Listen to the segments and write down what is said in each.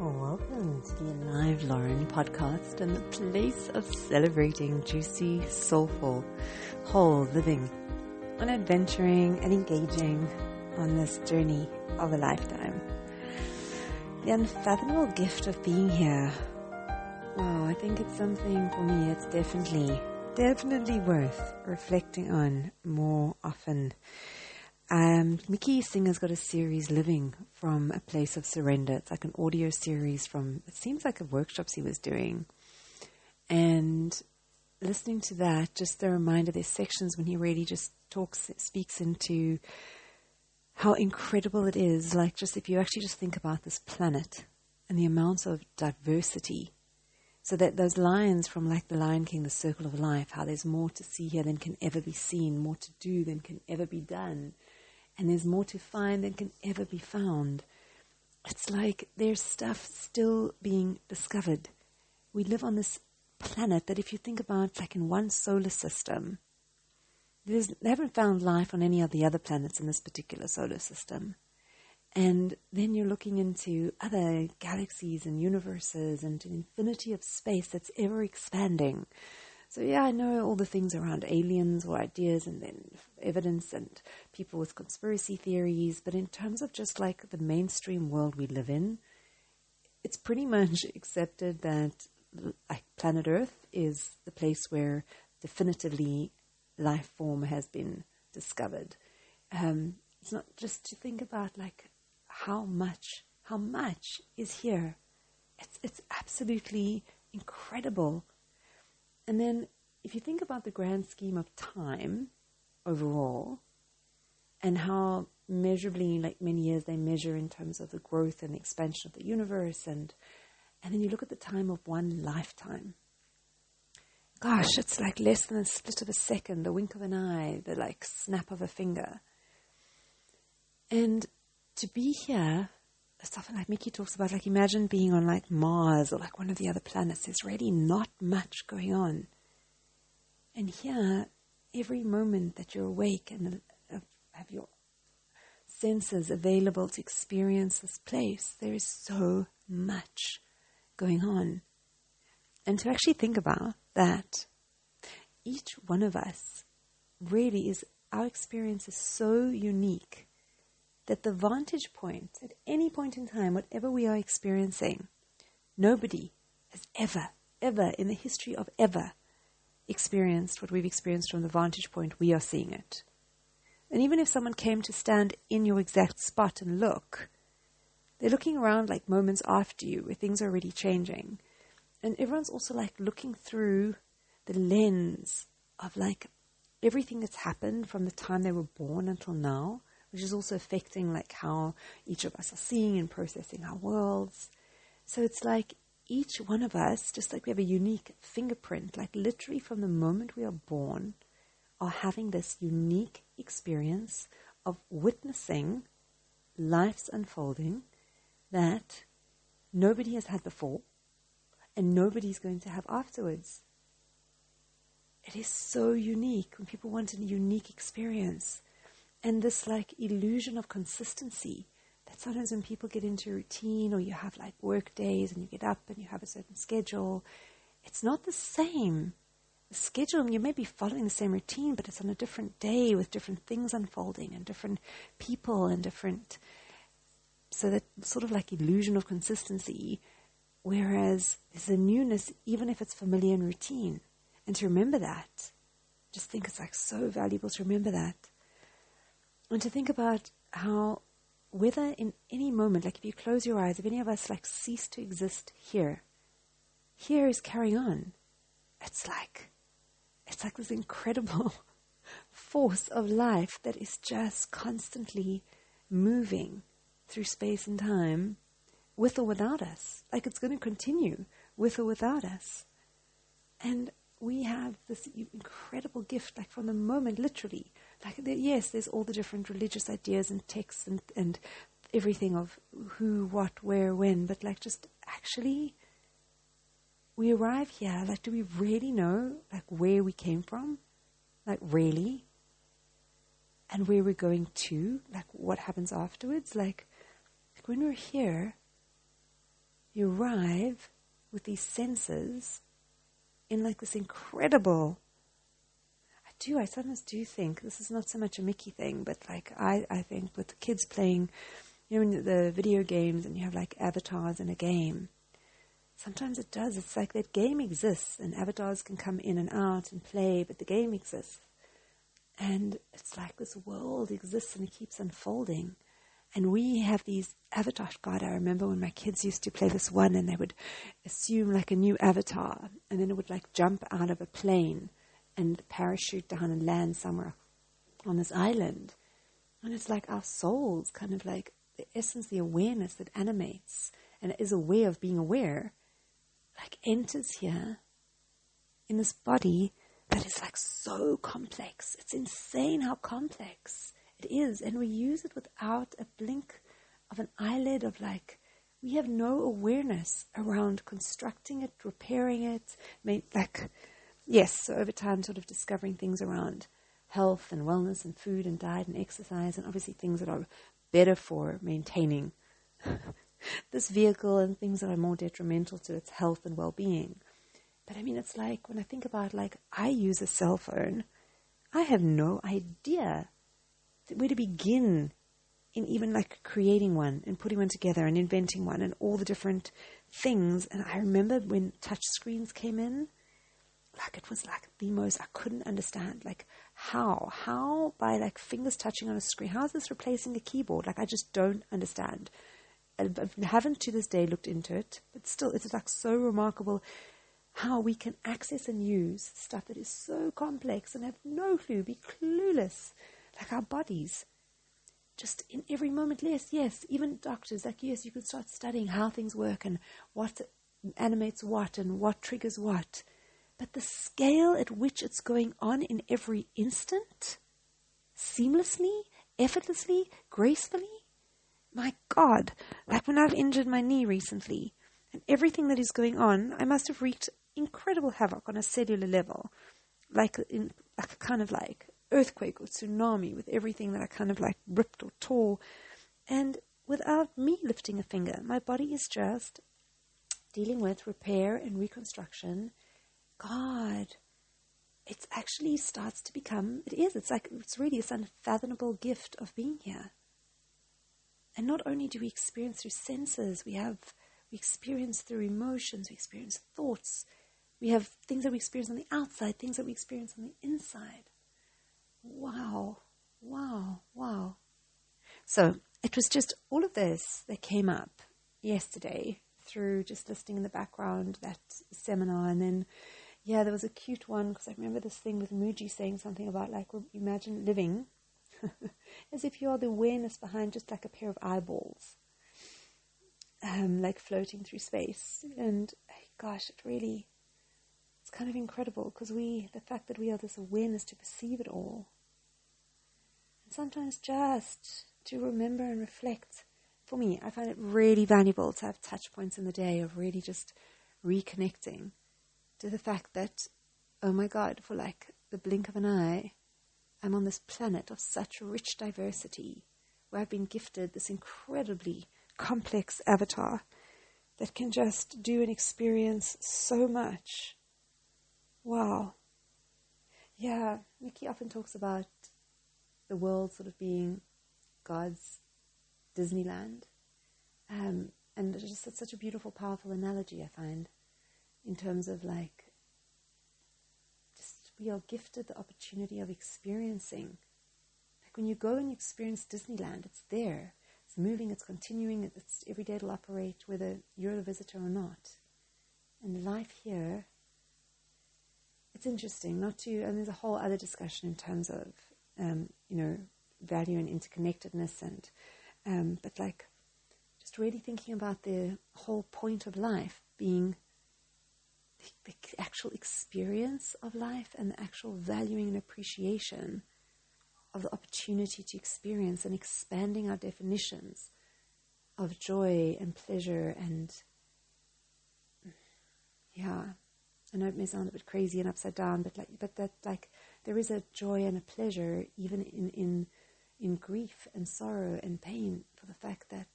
Welcome to the Alive Loren podcast and the place of celebrating juicy, soulful, whole living and adventuring and engaging on this journey of a lifetime. The unfathomable gift of being here. Wow, I think it's something for me, it's definitely, definitely worth reflecting on more often um, Mickey Singer's got a series, Living from a Place of Surrender. It's like an audio series from, it seems like a workshops he was doing. And listening to that, just the reminder, there's sections when he really just talks, speaks into how incredible it is. Like, just if you actually just think about this planet and the amount of diversity. So that those lines from like the Lion King, the circle of life, how there's more to see here than can ever be seen, more to do than can ever be done and there's more to find than can ever be found. It's like there's stuff still being discovered. We live on this planet that, if you think about, like in one solar system, there's, they haven't found life on any of the other planets in this particular solar system. And then you're looking into other galaxies and universes and an infinity of space that's ever expanding. So yeah, I know all the things around aliens or ideas and then evidence and people with conspiracy theories, but in terms of just like the mainstream world we live in, it's pretty much accepted that like planet Earth is the place where definitively life form has been discovered. Um, it's not just to think about like how much, how much is here. It's it's absolutely incredible and then if you think about the grand scheme of time overall and how measurably like many years they measure in terms of the growth and expansion of the universe and and then you look at the time of one lifetime gosh it's like less than a split of a second the wink of an eye the like snap of a finger and to be here stuff like Mickey talks about, like imagine being on like Mars or like one of the other planets. There's really not much going on. And here, every moment that you're awake and uh, have your senses available to experience this place, there is so much going on. And to actually think about that, each one of us really is, our experience is so unique that the vantage point at any point in time, whatever we are experiencing, nobody has ever, ever in the history of ever experienced what we've experienced from the vantage point we are seeing it. And even if someone came to stand in your exact spot and look, they're looking around like moments after you where things are already changing. And everyone's also like looking through the lens of like everything that's happened from the time they were born until now which is also affecting like how each of us are seeing and processing our worlds. So it's like each one of us, just like we have a unique fingerprint, like literally from the moment we are born, are having this unique experience of witnessing life's unfolding that nobody has had before and nobody's going to have afterwards. It is so unique when people want a unique experience and this like illusion of consistency that sometimes when people get into routine or you have like work days and you get up and you have a certain schedule, it's not the same. The schedule, you may be following the same routine, but it's on a different day with different things unfolding and different people and different. So that sort of like illusion of consistency, whereas there's a newness, even if it's familiar and routine. And to remember that, just think it's like so valuable to remember that. And to think about how, whether in any moment, like if you close your eyes, if any of us like cease to exist here, here is carrying on. It's like, it's like this incredible force of life that is just constantly moving through space and time with or without us. Like it's going to continue with or without us. And we have this incredible gift, like from the moment, literally, like yes, there's all the different religious ideas and texts and and everything of who, what, where, when, but like just actually, we arrive here. Like, do we really know like where we came from? Like, really? And where we're going to? Like, what happens afterwards? Like, like when we're here, you arrive with these senses in like this incredible. Do, I sometimes do think this is not so much a Mickey thing, but like I, I think with kids playing, you know, the video games and you have like avatars in a game. Sometimes it does. It's like that game exists and avatars can come in and out and play, but the game exists. And it's like this world exists and it keeps unfolding. And we have these avatars. God, I remember when my kids used to play this one and they would assume like a new avatar and then it would like jump out of a plane and parachute down and land somewhere on this island. And it's like our souls, kind of like the essence, the awareness that animates and is aware of being aware, like enters here in this body that is like so complex. It's insane how complex it is, and we use it without a blink of an eyelid of like, we have no awareness around constructing it, repairing it, like, yes, so over time, sort of discovering things around health and wellness and food and diet and exercise, and obviously things that are better for maintaining this vehicle and things that are more detrimental to its health and well being. But I mean, it's like when I think about like I use a cell phone, I have no idea where to begin in even like creating one and putting one together and inventing one and all the different things. And I remember when touch screens came in, like it was like the most I couldn't understand. Like how? How by like fingers touching on a screen, how is this replacing a keyboard? Like I just don't understand. I haven't to this day looked into it, but still it's like so remarkable how we can access and use stuff that is so complex and have no clue, be clueless like our bodies. Just in every moment, yes, yes, even doctors, like, yes, you can start studying how things work and what animates what and what triggers what. But the scale at which it's going on in every instant, seamlessly, effortlessly, gracefully, my God, like when I've injured my knee recently, and everything that is going on, I must have wreaked incredible havoc on a cellular level, like in like a kind of like earthquake or tsunami with everything that I kind of like ripped or tore. And without me lifting a finger, my body is just dealing with repair and reconstruction. God, it actually starts to become, it is, it's like, it's really this unfathomable gift of being here. And not only do we experience through senses, we have, we experience through emotions, we experience thoughts, we have things that we experience on the outside, things that we experience on the inside. Wow, wow, wow. So it was just all of this that came up yesterday through just listening in the background that seminar and then yeah there was a cute one because i remember this thing with Mooji saying something about like imagine living as if you are the awareness behind just like a pair of eyeballs um, like floating through space. And gosh it really it's kind of incredible because we, the fact that we have this awareness to perceive it all, and sometimes just to remember and reflect. For me, I find it really valuable to have touch points in the day of really just reconnecting to the fact that, oh my God, for like the blink of an eye, I'm on this planet of such rich diversity where I've been gifted this incredibly complex avatar that can just do and experience so much Wow. Yeah, Mickey often talks about the world sort of being God's Disneyland. Um, and it's just it's such a beautiful, powerful analogy, I find, in terms of like, just we are gifted the opportunity of experiencing. Like when you go and you experience Disneyland, it's there. It's moving, it's continuing, it's every day it'll operate whether you're the visitor or not. And life here it's interesting not to, and there's a whole other discussion in terms of, um, you know, value and interconnectedness and, um, but like just really thinking about the whole point of life being the, the actual experience of life and the actual valuing and appreciation of the opportunity to experience and expanding our definitions of joy and pleasure and yeah I know it may sound a bit crazy and upside down, but like, but that like there is a joy and a pleasure even in in in grief and sorrow and pain for the fact that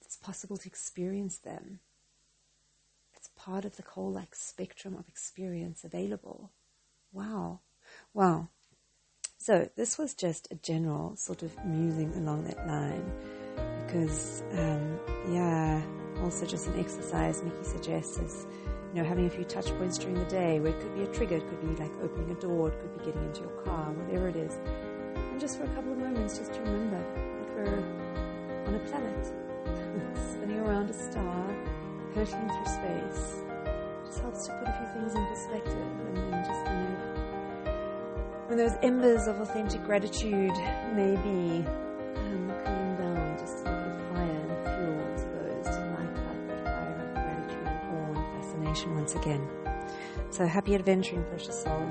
it's possible to experience them. Part of the whole like spectrum of experience available. Wow. Wow. So this was just a general sort of musing along that line because, um, yeah, also just an exercise Mickey suggests is, you know, having a few touch points during the day where it could be a trigger, it could be like opening a door, it could be getting into your car, whatever it is. And just for a couple of moments, just to remember that we're on a planet, spinning around a star, hurtling through space. Just helps to put a few things in perspective and then just when those embers of authentic gratitude may be um, cooling down, just a little fire and fuel to those to light up that fire of gratitude, awe, and fascination once again. So happy adventuring, precious soul.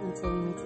Until we meet.